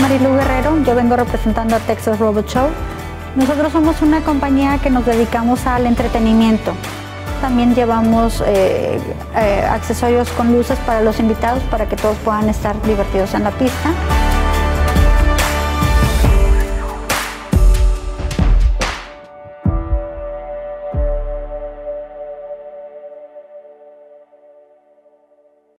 Marilu Guerrero, yo vengo representando a Texas Robot Show. Nosotros somos una compañía que nos dedicamos al entretenimiento. También llevamos eh, eh, accesorios con luces para los invitados para que todos puedan estar divertidos en la pista.